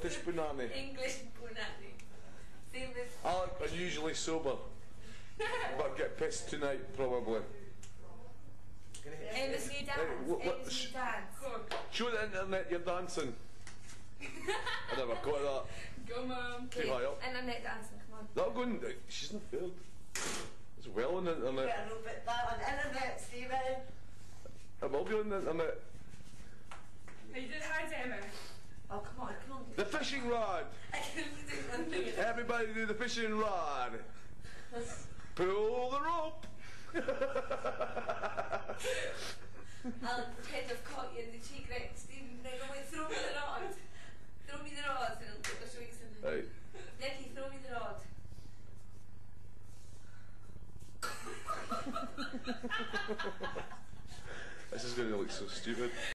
Fish punani. English punani. Same as I'm usually sober, but get pissed tonight probably. Amos new dance. Hey, what- what- sh- new dance. Show the internet you're dancing. I never got that. Go, mum. Too high up. Internet dancing, come on. Not going. She's not failed. It's well on the internet. Better not put that on internet, Stephen. I will be on the internet. No, you did hide Emma. Oh, come on, come on. The fishing rod. I can't do. Everybody do the fishing rod. Pull the rope. I'll pretend I've caught you in the cheek, right, Stephen? Right, go away, throw me the rod. Throw me the rod and I'll show you something. Right. Nikky, throw me the rod. This is going to look so stupid.